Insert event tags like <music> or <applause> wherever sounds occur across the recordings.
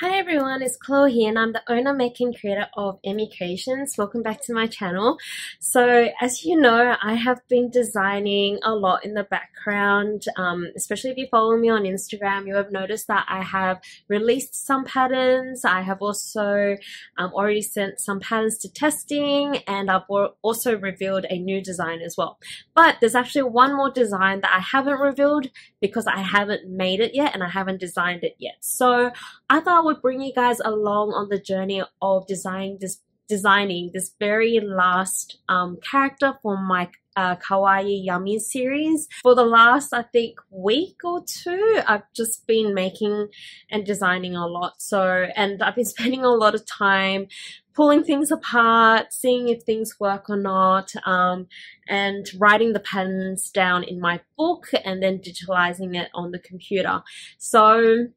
Hi everyone, it's Chloe here and I'm the owner, maker and creator of Emi Creations. Welcome back to my channel. So as you know, I have been designing a lot in the background, um, especially if you follow me on Instagram, you have noticed that I have released some patterns. I have also um, already sent some patterns to testing and I've also revealed a new design as well. But there's actually one more design that I haven't revealed because I haven't made it yet and I haven't designed it yet. So I thought I would bring you guys along on the journey of designing this designing this very last um, character for my uh, Kawaii Yummy series. For the last, I think, week or two, I've just been making and designing a lot. So, and I've been <laughs> spending a lot of time pulling things apart, seeing if things work or not, um, and writing the patterns down in my book and then digitalizing it on the computer. So,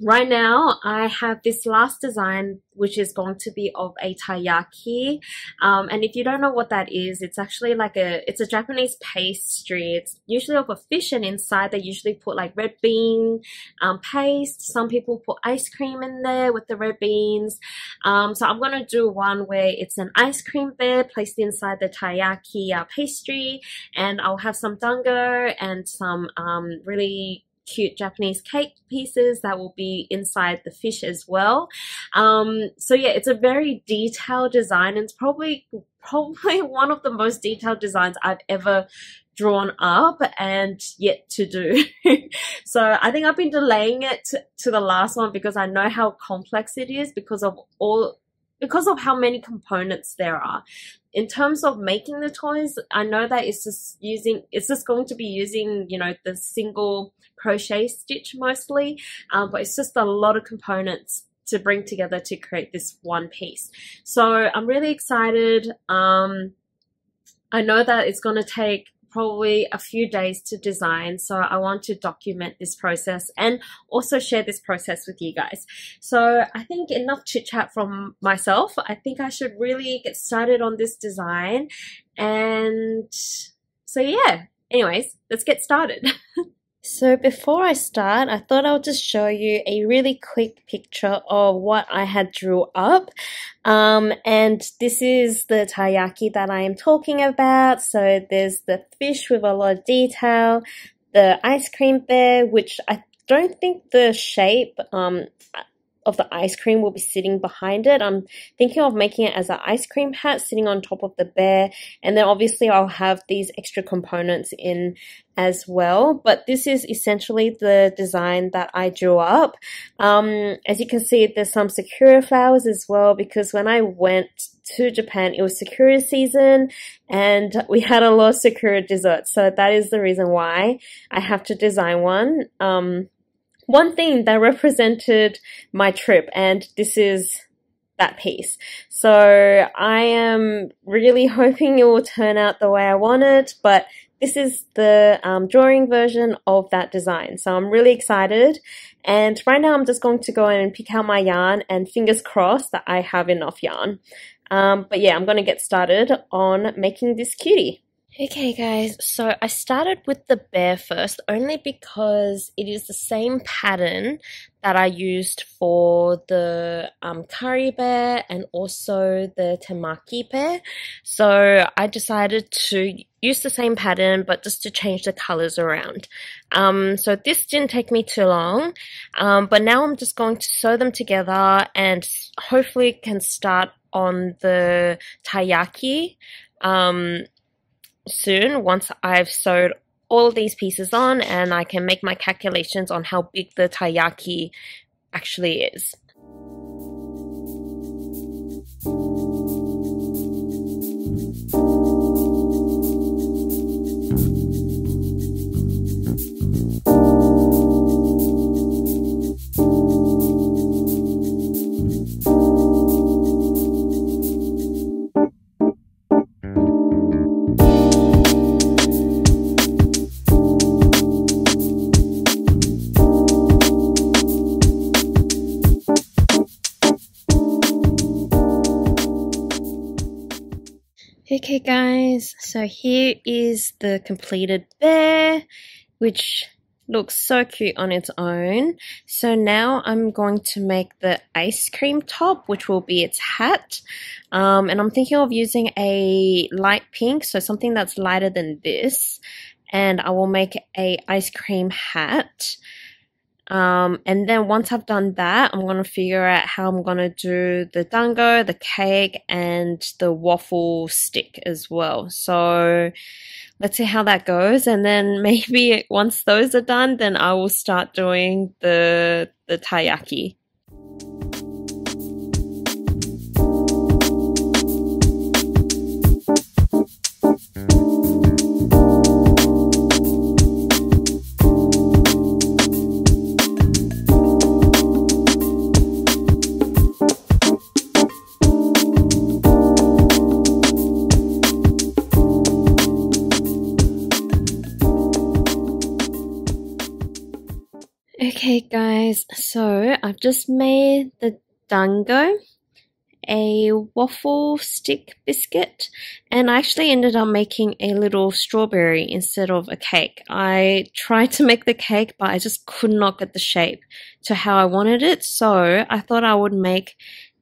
right now I have this last design which is going to be of a taiyaki. Um, and if you don't know what that is it's actually like a it's a Japanese pastry. It's usually of a fish and inside they usually put like red bean um, paste. Some people put ice cream in there with the red beans. Um, so I'm gonna do one where it's an ice cream bear placed inside the taiyaki uh, pastry. And I'll have some dango and some um, really cute Japanese cake pieces that will be inside the fish as well. Um, so yeah, it's a very detailed design and it's probably probably <laughs> one of the most detailed designs I've ever drawn up and yet to do. <laughs> so I think I've been delaying it to, to the last one because I know how complex it is because of all because of how many components there are in terms of making the toys, I know that it's just using, it's just going to be using, you know, the single crochet stitch mostly, um, but it's just a lot of components to bring together to create this one piece. So I'm really excited. Um, I know that it's going to take probably a few days to design. So I want to document this process and also share this process with you guys. So I think enough chit chat from myself. I think I should really get started on this design. And so yeah, anyways, let's get started. <laughs> So before I start, I thought I'll just show you a really quick picture of what I had drew up. Um, and this is the taiyaki that I am talking about. So there's the fish with a lot of detail, the ice cream bear, which I don't think the shape, um, of the ice cream will be sitting behind it. I'm thinking of making it as an ice cream hat sitting on top of the bear. And then obviously I'll have these extra components in as well. But this is essentially the design that I drew up. Um, as you can see, there's some sakura flowers as well because when I went to Japan, it was sakura season and we had a lot of sakura desserts. So that is the reason why I have to design one. Um, one thing that represented my trip, and this is that piece. So I am really <laughs> hoping it will turn out the way I want it, but this is the um, drawing version of that design. So I'm really excited. And right now I'm just going to go in and pick out my yarn and fingers crossed that I have enough yarn. Um, but yeah, I'm going to get started on making this cutie. Okay guys, so I started with the bear first only because it is the same pattern that I used for the um, Curry bear and also the Temaki bear. So I decided to use the same pattern but just to change the colors around. Um, so this didn't take me too long, um, but now I'm just going to sew them together and hopefully can start on the taiyaki. Soon once I've sewed all of these pieces on and I can make my calculations on how big the taiyaki actually is. Okay guys, so here is the completed bear, which looks so cute on its own. So now I'm going to make the ice cream top, which will be its hat. Um, and I'm thinking of using a light pink, so something that's lighter than this. And I will make a ice cream hat. Um, and then once I've done that, I'm going to figure out how I'm going to do the dango, the cake, and the waffle stick as well. So let's see how that goes. And then <laughs> maybe once those are done, then I will start doing the, the taiyaki. Guys, so I've just made the dango, a waffle stick biscuit, and I actually ended up making a little strawberry instead of a cake. I tried to make the cake, but I just could not get the shape to how I wanted it, so I thought I would make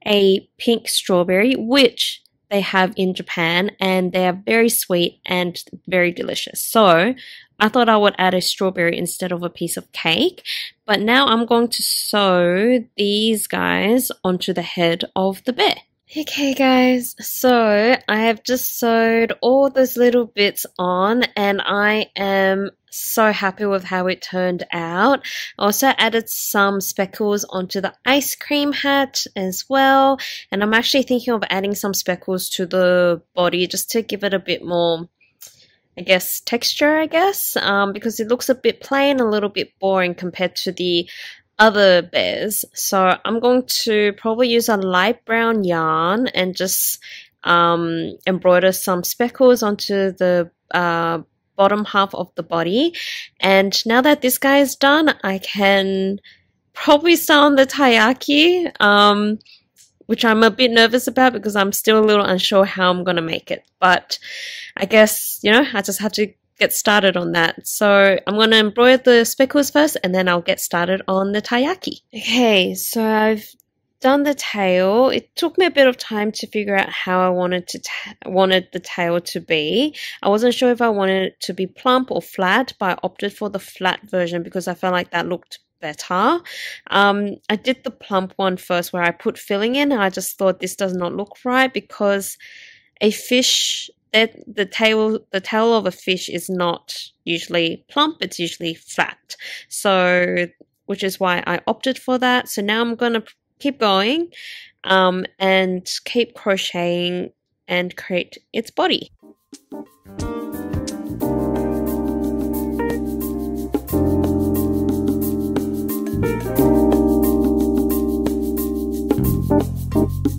a pink strawberry, which they have in Japan, and they are very sweet and very delicious. So I thought I would add a strawberry instead of a piece of cake, but now I'm going to sew these guys onto the head of the bear. Okay guys, so I have just sewed all those little bits on and I am so happy with how it turned out. I also added some speckles onto the ice cream hat as well and I'm actually thinking of adding some speckles to the body just to give it a bit more I guess, texture, I guess, um, because it looks a bit plain, a little bit boring compared to the other bears. So I'm going to probably use a light brown yarn and just um, embroider some speckles onto the uh, bottom half of the body. And now that this guy is done, I can probably start on the taiyaki. Um, which I'm a bit nervous about because I'm still a little unsure how I'm going to make it. But I guess, you know, I just have to get started on that. So I'm going to embroider the speckles first and then I'll get started on the taiyaki. Okay, so I've done the tail. It took me a bit of time to figure out how I wanted to wanted the tail to be. I wasn't sure if I wanted it to be plump or flat, but I opted for the flat version because I felt like that looked better. Um, I did the plump one first where I put filling in. I just thought this does not look right because a fish that the tail the tail of a fish is not usually plump, it's usually flat. So which is why I opted for that. So now I'm gonna keep going um, and keep crocheting and create its body.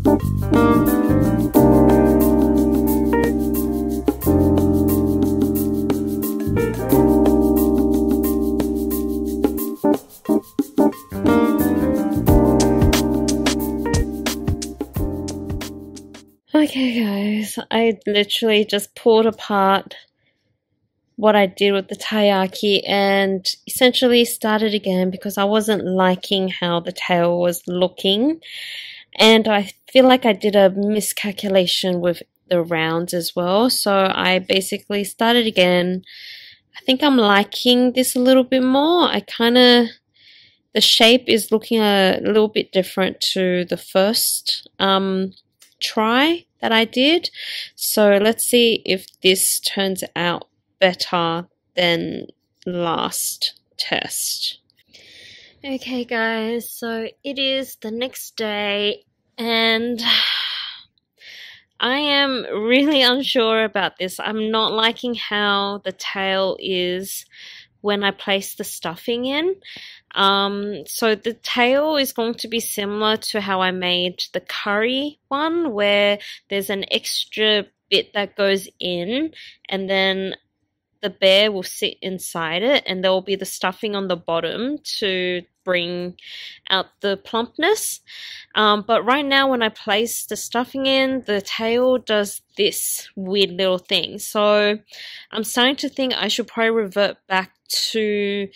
Okay, guys, I literally just pulled apart what I did with the taiyaki and essentially started again because I wasn't liking how the tail was looking. And I feel like I did a miscalculation with the rounds as well. So I basically started again. I think I'm liking this a little bit more. I kind of, the shape is looking a little bit different to the first um, try that I did. So let's see if this turns out better than last test. Okay guys, so it is the next day and <sighs> I am really <laughs> unsure about this. I'm not liking how the tail is when I place the stuffing in. Um, so the tail is going to be similar to how I made the curry one, where there's an extra bit that goes in, and then the bear will sit inside it, and there will be the stuffing on the bottom to bring out the plumpness. Um, but right now, when I place the stuffing in, the tail does this weird little thing. So I'm starting to think I should probably revert back to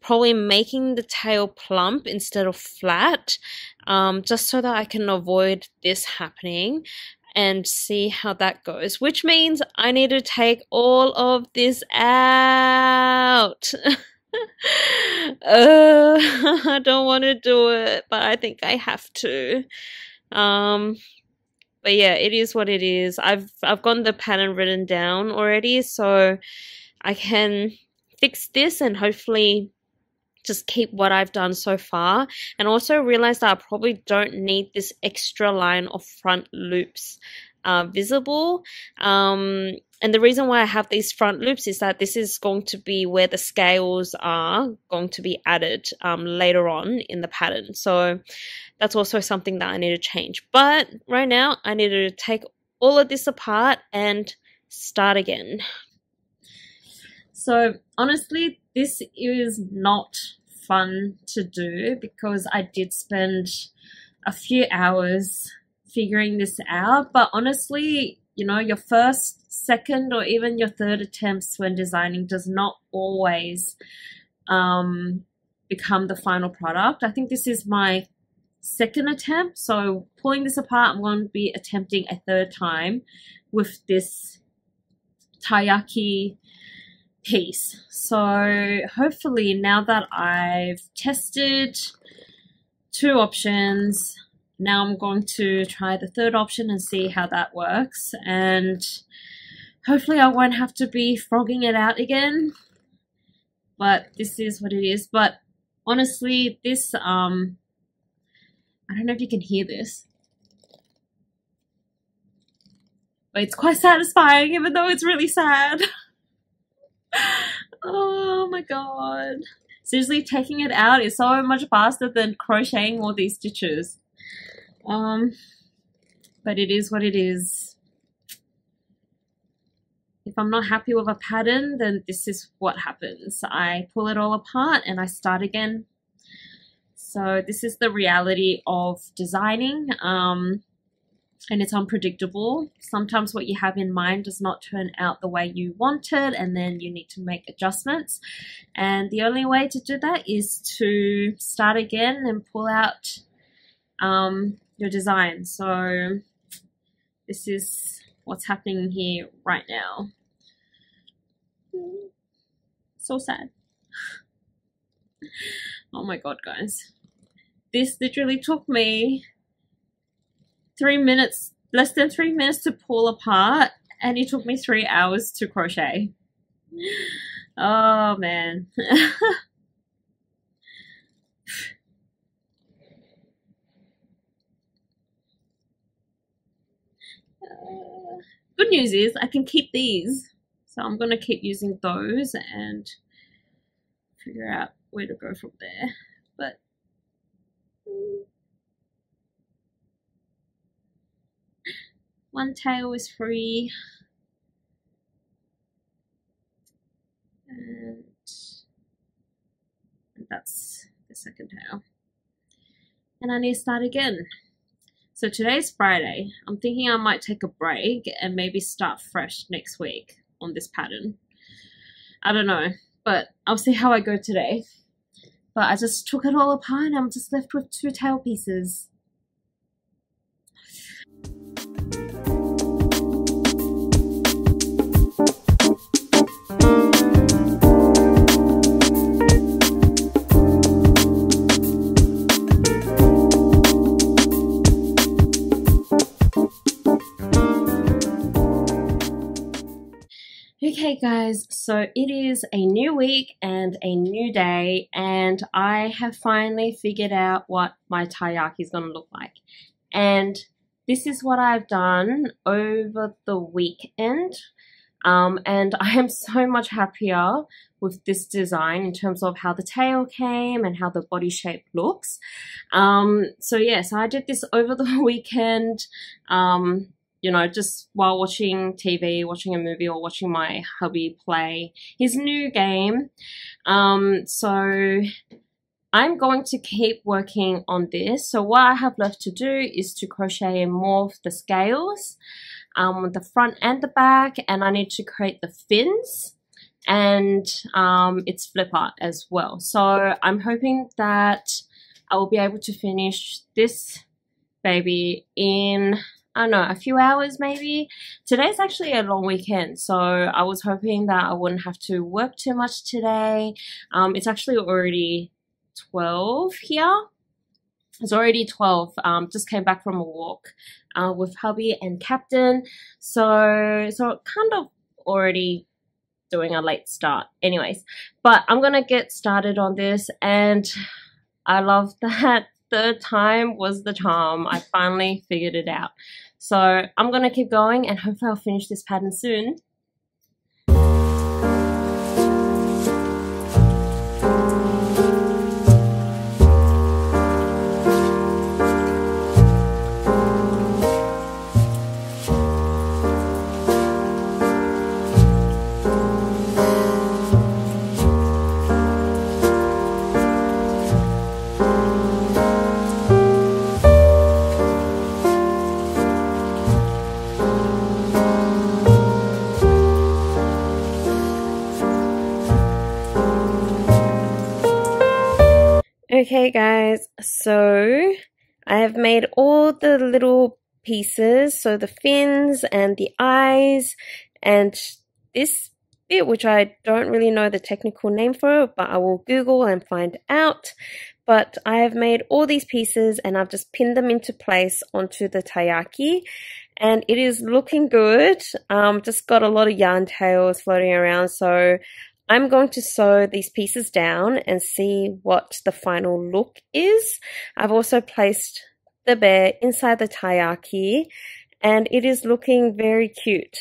probably making the tail plump instead of flat um, just so that I can avoid this happening and see how that goes which means I need to take all of this out. <laughs> Uh, <laughs> I don't want to do it but I think I have to. Um but yeah it is what it is. I've I've gotten the pattern written down already so I can fix this and hopefully just keep what I've done so far. And also realize that I probably don't need this extra line of front loops uh, visible. Um, and the reason why I have these front loops is that this is going to be where the scales are going to be added um, later on in the pattern. So that's also something that I need to change. But right now I need to take all of this apart and start again. So honestly this is not fun to do because I did spend a few hours figuring this out. But honestly, you know, your first, second, or even your third attempts when designing does not always um, become the final product. I think this is my second attempt. So pulling this apart, I'm going to be attempting a third time with this taiyaki piece. So hopefully now that I've tested two options, now I'm going to try the third option and see how that works. And hopefully I won't have to be frogging it out again. But this is what it is. But honestly, this, um, I don't know if you can hear this. But it's quite satisfying even though it's really sad. <laughs> oh my god. Seriously, taking it out is so much faster than crocheting all these stitches. Um, but it is what it is. If I'm not happy with a pattern, then this is what happens. I pull it all apart and I start again. So this is the reality of designing. Um, and it's unpredictable. Sometimes what you have in mind does not turn out the way you wanted, and then you need to make adjustments. And the only way to do that is to start again and pull out um, your design. So this is what's happening here right now. So sad. <laughs> Oh my god, guys. This literally took me three minutes, less than three minutes to pull apart, and it took me three hours to crochet. Oh man. good news is I can keep these. So I'm going to keep using those and figure out where to go from there. But one tail is free. And, that's the second tail. And I need to start again. So today's Friday. I'm thinking I might take a break and maybe start fresh next week on this pattern. I don't know, but I'll see how I go today. But I just took it all apart and I'm just left with two tail pieces. Okay guys, so it is a new week and a new day and I have finally figured out what my taiyaki is going to look like. And this is what I've done over the weekend um, and <laughs> I am so much happier with this design in terms of how the tail came and how the body shape looks. Um, so yes, I did this over the <laughs> weekend. Um, you know, just while watching TV, watching a movie, or watching my hubby play his new game. Um, so I'm going to keep working on this. So what I have left to do is to crochet and morph the scales, um, the front and the back, and I need to create the fins. and um, it's flip art as well. So I'm hoping that I will be able to finish this baby in I don't know, a few hours maybe. Today's actually a long weekend, so I was hoping that I wouldn't have to work too much today. Um, it's actually already 12 here. It's already 12. Um, just came back from a walk uh, with hubby and captain. So, so kind of already doing a late start anyways. But I'm going to get started on this and I love <laughs> that third time was the charm. I finally figured it out. So I'm going to keep going and hopefully I'll finish this pattern soon. Okay guys, so I have made all the little pieces, so the fins and the eyes and this bit which I don't really know the technical name for but I will Google and find out. But I have made all these pieces and I've just pinned them into place onto the taiyaki and it is looking good. Um, just got a lot of yarn tails floating around so I'm going to sew these pieces down and see what the final look is. I've also placed the bear inside the taiyaki and it is looking very cute.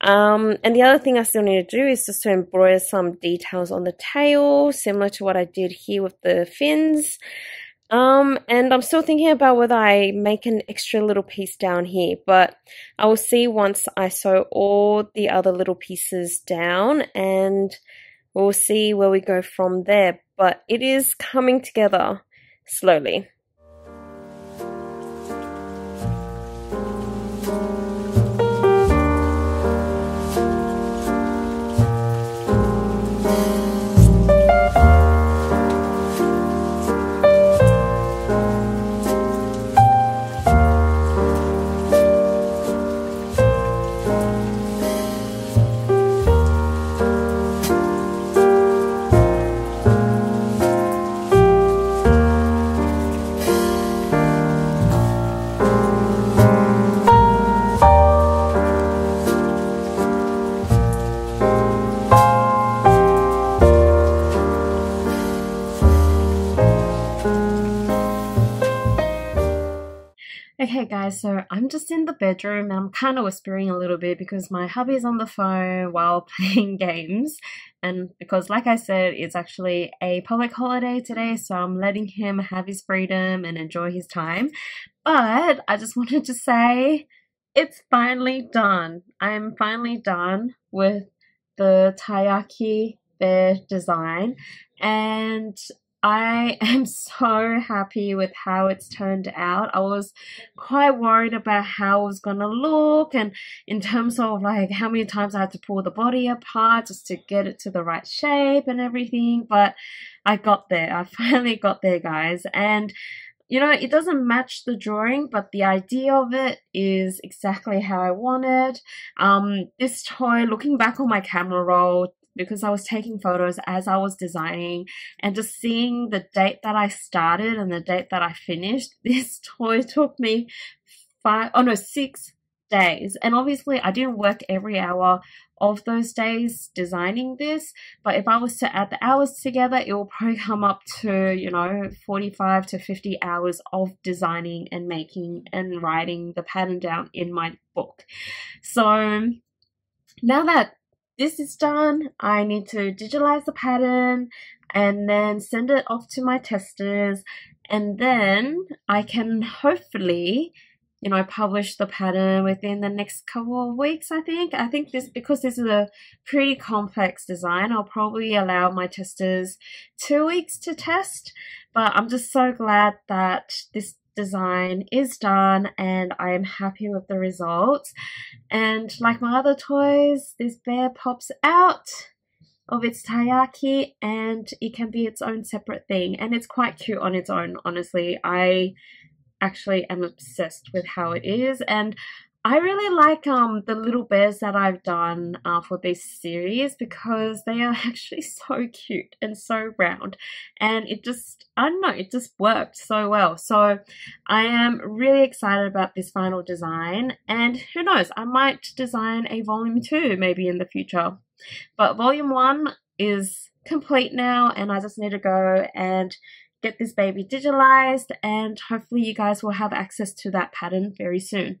Um, and the other thing I still need to do is just to embroider some details on the tail, similar to what I did here with the fins. Um, and I'm still thinking about whether I make an extra little piece down here, but I will see once I sew all the other little pieces down and we'll see where we go from there. But it is coming together slowly. Okay guys, so I'm just in the bedroom and I'm kind of whispering a little bit because my hubby's on the phone while <laughs> playing games and because like I said, it's actually a public holiday today so I'm letting him have his freedom and enjoy his time. But I just <laughs> wanted to say it's finally done. I'm finally done with the Taiyaki bear design and I am so happy with how it's turned out. I was quite worried about how it was going to look and in terms of like how many times I had to pull the body apart just to get it to the right shape and everything. But I got there. I <laughs> finally got there, guys. And you know, it doesn't match the drawing, but the idea of it is exactly how I wanted. Um, this toy, looking back on my camera roll, because I was taking photos as I was designing and just seeing the date that I started and the date that I finished. <laughs> This toy took me five, oh no, six days. And obviously, I didn't work every hour of those days designing this, but if I was to add the hours together, it will probably come up to, you know, 45 to 50 hours of designing and making and writing the pattern down in my book. So now that this is done, I need to digitalize the pattern and then send it off to my testers. And then I can hopefully you know publish the pattern within the next couple of weeks I think. I think this because this is a pretty complex design I'll probably allow my testers two weeks to test. But I'm just so glad that this design is done and I am happy with the results. And like my other toys, this bear pops out of its taiyaki and it can be its own separate thing. And it's quite cute on its own honestly. I actually am obsessed with how it is. And I really like um the little bears that I've done uh, for this series because they are <laughs> actually so cute and so round and it just I don't know it just worked so well so I am really excited about this final design and who knows I might design a volume 2 maybe in the future but volume 1 is complete now and I just need to go and get this baby digitalized and hopefully you guys will have access to that pattern very soon.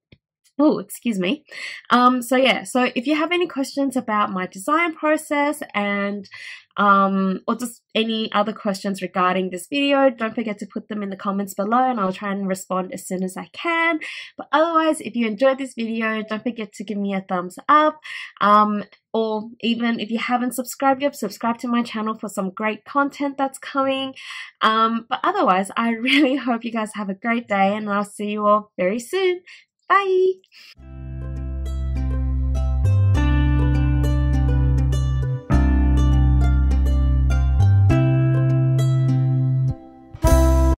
oh, excuse me. Um, so yeah, so if you have any questions about my design process and um, or just any other questions regarding this video, don't forget to put them in the comments below and I'll try and respond as soon as I can. But otherwise, if you enjoyed this video, don't forget to give me a thumbs up. Um, or even if you haven't subscribed yet, subscribe to my channel for some great content that's coming. Um, but otherwise, I <laughs> really hope you guys have a great day and I'll see you all very soon. Bye!